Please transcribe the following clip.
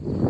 you